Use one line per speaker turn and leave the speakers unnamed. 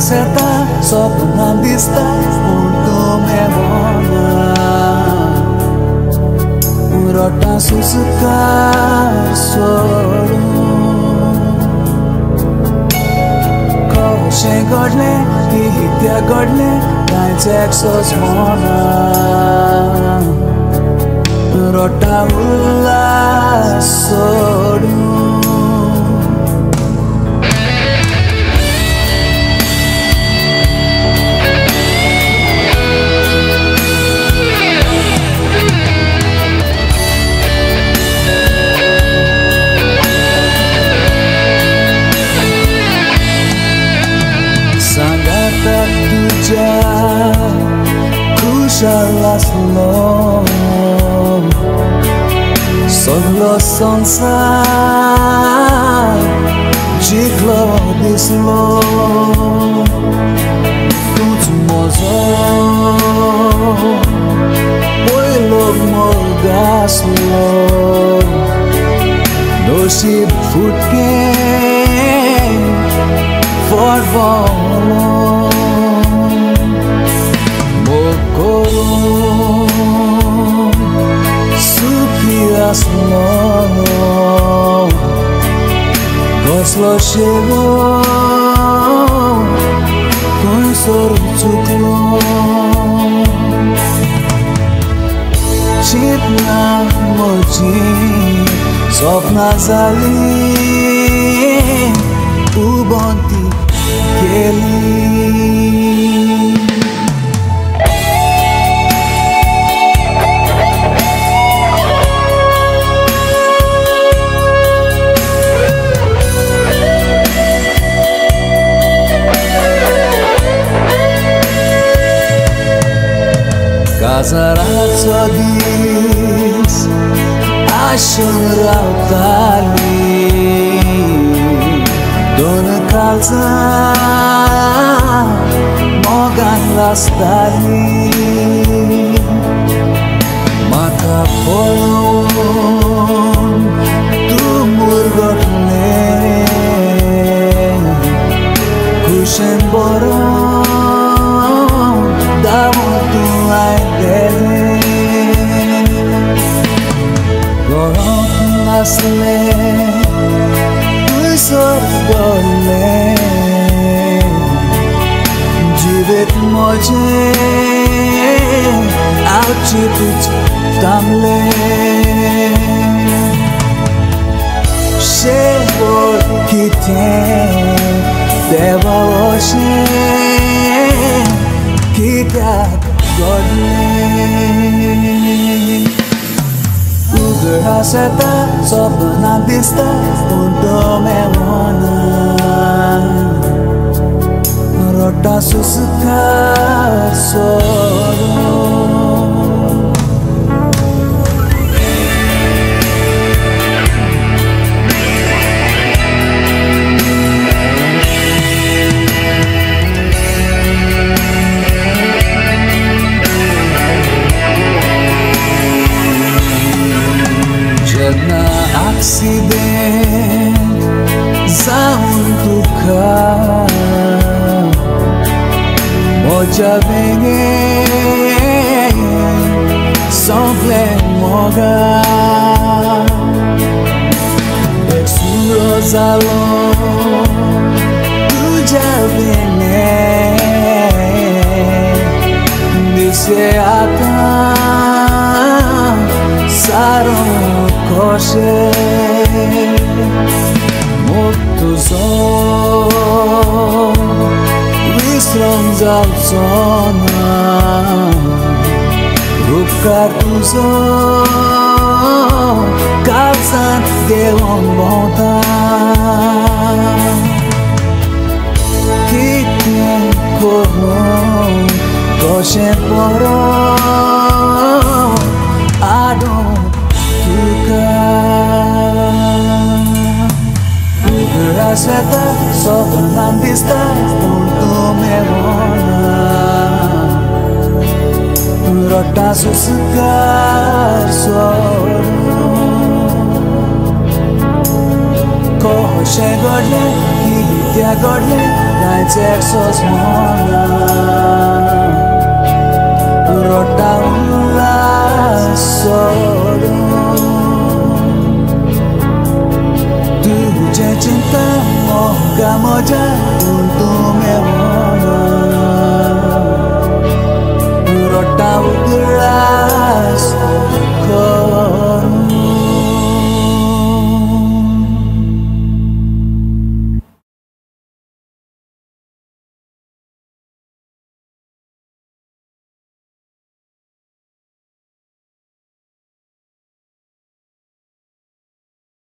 certa só por uma vista muito memória Urota susuka soro Koşe gordle, hitya gordle, dayacak söz mona Urota ulla soro Soglo sonsa Jiklo dislo Tutu mozo Oilo morgaslo Doshi futke For volo jasno slaşırım Koy sortuklu Çipna moci Sof nazali Ubonti Geli Azarat so dis Ashur autali Don calza Mogan la Vedet moje Al ciput tamle Shevor kiten Deva oshe Kitak godle Uber haseta Sopna dista Undo mewon da suskat sorun aksi Moja venge Sample moga Exuro zalon Tuja venge Disse akan Saron koshe Muttuzo Visram zalsona Rupkartuzo Kalsan devon bonta Kitten koron Koshe poron I don't Raseta sopran dista Tasu segar suara Kohoşe gorle, kilitya gorle Rota unla